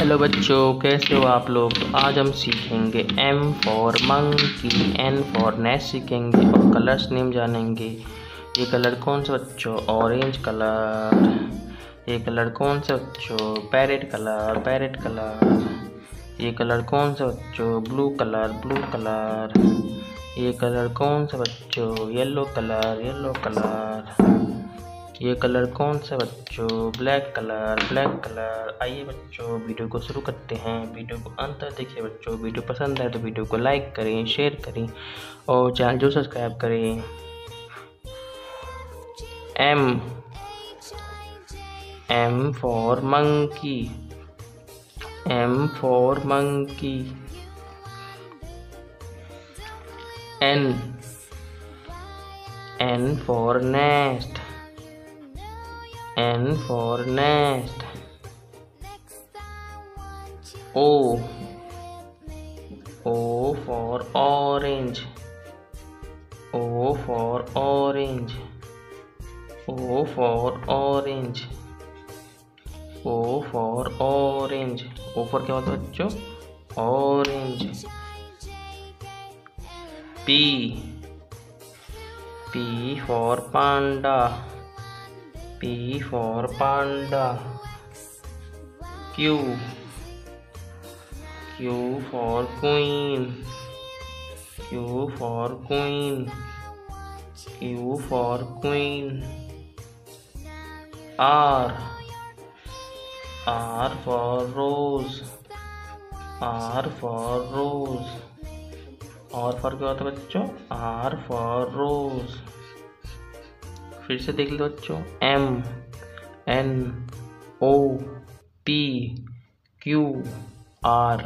Hello बच्चों, कैसे हो आप लोग? तो आज हम सीखेंगे M for monkey N for nest सीखेंगे और कलर्स नेम जानेंगे। ये कलर कौन सा बच्चों? ऑरेंज कलर ये कलर कौन सा बच्चों? पैरेट कलर पैरेट कलर ये कलर कौन सा बच्चों? ब्लू कलर ब्लू कलर ये कलर कौन सा बच्चों? येलो कलर येलो कलर ये कलर कौन सा बच्चों? Black colour black colour. आइए बच्चों, वीडियो को शुरू करते हैं। वीडियो को अंत तक देखिए बच्चों। वीडियो पसंद है तो वीडियो को लाइक करें, शेयर करें और चैनल जो सब्सक्राइब करें। M M for monkey M for monkey N N for nest N for nest. O O for orange. O for orange. O for orange. O for orange. O for क्या होता है बच्चों orange P P for panda P for panda. Q. Q for queen. Q for queen. Q for queen. R. R for rose. R for rose. और for क्या होता है बच्चों are for रोज फिर से देख लो बच्चों। M N O P Q R